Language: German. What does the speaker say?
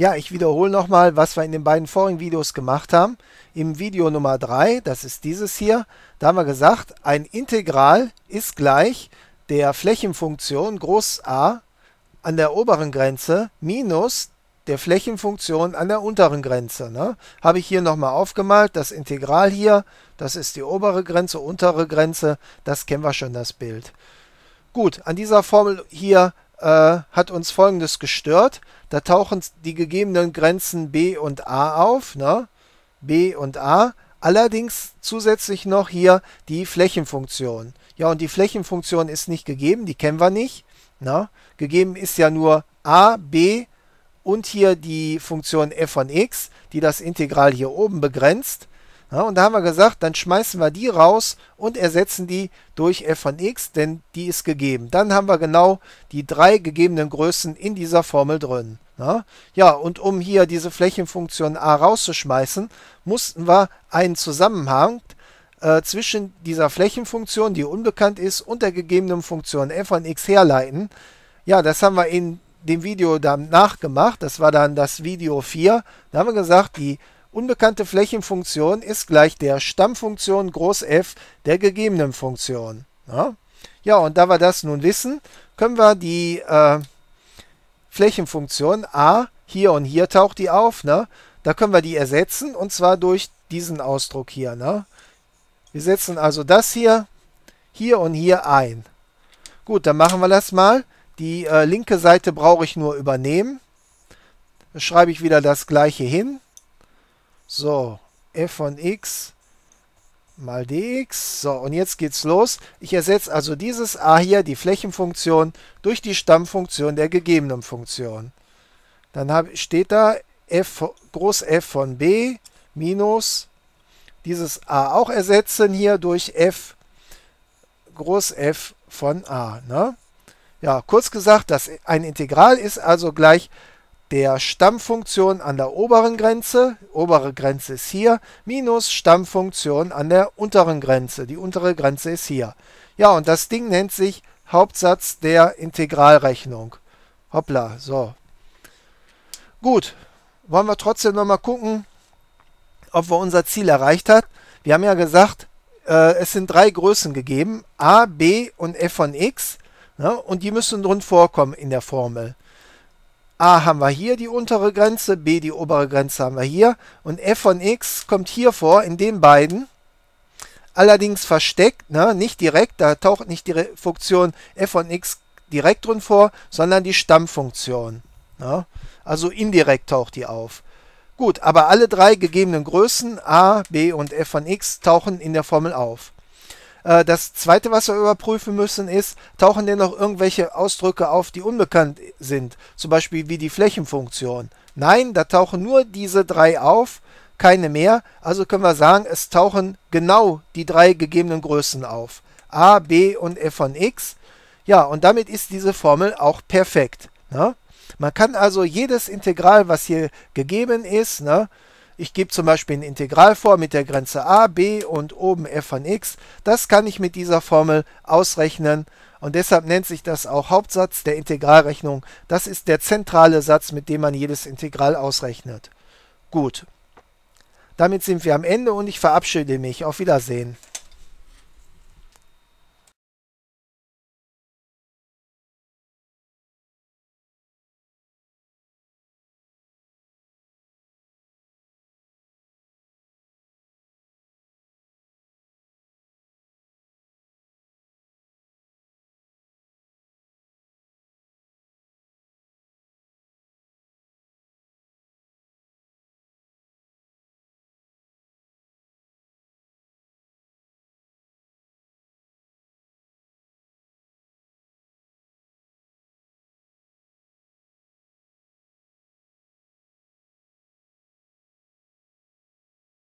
Ja, ich wiederhole nochmal, was wir in den beiden vorigen Videos gemacht haben. Im Video Nummer 3, das ist dieses hier, da haben wir gesagt, ein Integral ist gleich der Flächenfunktion groß A an der oberen Grenze minus der Flächenfunktion an der unteren Grenze. Ne? Habe ich hier nochmal aufgemalt, das Integral hier, das ist die obere Grenze, untere Grenze, das kennen wir schon, das Bild. Gut, an dieser Formel hier äh, hat uns folgendes gestört. Da tauchen die gegebenen Grenzen b und a auf, ne? b und a. Allerdings zusätzlich noch hier die Flächenfunktion. Ja, und die Flächenfunktion ist nicht gegeben, die kennen wir nicht. Ne? Gegeben ist ja nur a, b und hier die Funktion f von x, die das Integral hier oben begrenzt. Ja, und da haben wir gesagt, dann schmeißen wir die raus und ersetzen die durch f von x, denn die ist gegeben. Dann haben wir genau die drei gegebenen Größen in dieser Formel drin. Ja, ja und um hier diese Flächenfunktion a rauszuschmeißen, mussten wir einen Zusammenhang äh, zwischen dieser Flächenfunktion, die unbekannt ist, und der gegebenen Funktion f von x herleiten. Ja, das haben wir in dem Video danach gemacht. Das war dann das Video 4. Da haben wir gesagt, die Unbekannte Flächenfunktion ist gleich der Stammfunktion groß f der gegebenen Funktion. Ja, ja und da wir das nun wissen, können wir die äh, Flächenfunktion a, hier und hier taucht die auf, ne? da können wir die ersetzen und zwar durch diesen Ausdruck hier. Ne? Wir setzen also das hier, hier und hier ein. Gut, dann machen wir das mal. Die äh, linke Seite brauche ich nur übernehmen. Da schreibe ich wieder das gleiche hin. So, f von x mal dx. So, und jetzt geht's los. Ich ersetze also dieses a hier, die Flächenfunktion, durch die Stammfunktion der gegebenen Funktion. Dann hab, steht da f, groß f von b minus dieses a auch ersetzen hier durch f groß f von a. Ne? Ja, kurz gesagt, das ein Integral ist also gleich der Stammfunktion an der oberen Grenze, obere Grenze ist hier, minus Stammfunktion an der unteren Grenze. Die untere Grenze ist hier. Ja, und das Ding nennt sich Hauptsatz der Integralrechnung. Hoppla, so. Gut, wollen wir trotzdem nochmal gucken, ob wir unser Ziel erreicht haben. Wir haben ja gesagt, äh, es sind drei Größen gegeben, a, b und f von x. Ne, und die müssen drin vorkommen in der Formel. A haben wir hier die untere Grenze, B die obere Grenze haben wir hier und f von x kommt hier vor in den beiden. Allerdings versteckt, ne, nicht direkt, da taucht nicht die Funktion f von x direkt drin vor, sondern die Stammfunktion. Ne? Also indirekt taucht die auf. Gut, aber alle drei gegebenen Größen a, b und f von x tauchen in der Formel auf. Äh, das zweite, was wir überprüfen müssen, ist, tauchen denn noch irgendwelche Ausdrücke auf, die unbekannt sind? Zum Beispiel wie die Flächenfunktion. Nein, da tauchen nur diese drei auf, keine mehr. Also können wir sagen, es tauchen genau die drei gegebenen Größen auf. a, b und f von x. Ja, und damit ist diese Formel auch perfekt. Ne? Man kann also jedes Integral, was hier gegeben ist, ne, ich gebe zum Beispiel ein Integral vor mit der Grenze a, b und oben f von x. Das kann ich mit dieser Formel ausrechnen und deshalb nennt sich das auch Hauptsatz der Integralrechnung. Das ist der zentrale Satz, mit dem man jedes Integral ausrechnet. Gut. Damit sind wir am Ende und ich verabschiede mich. Auf Wiedersehen.